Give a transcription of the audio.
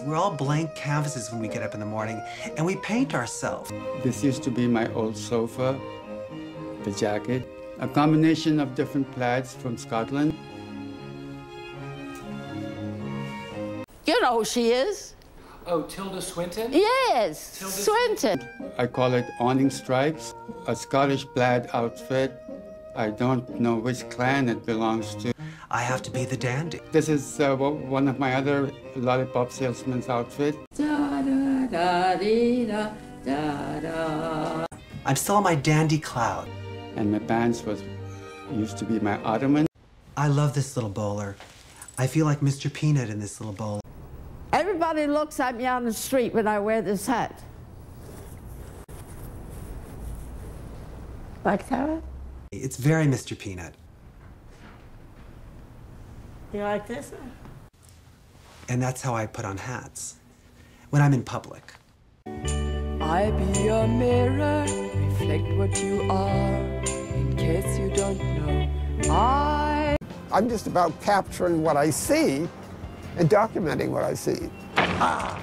We're all blank canvases when we get up in the morning, and we paint ourselves. This used to be my old sofa, the jacket, a combination of different plaids from Scotland. You know who she is? Oh, Tilda Swinton? Yes, Tilda Swinton. I call it awning stripes, a Scottish plaid outfit. I don't know which clan it belongs to. I have to be the dandy. This is uh, one of my other lollipop salesman's outfit. I'm still on my dandy cloud. And my pants was used to be my ottoman. I love this little bowler. I feel like Mr. Peanut in this little bowl. Everybody looks at me on the street when I wear this hat. Like that? It's very Mr. Peanut. You like this? And that's how I put on hats when I'm in public. I be a mirror, reflect what you are. In case you don't know, I. I'm just about capturing what I see and documenting what I see. Ah.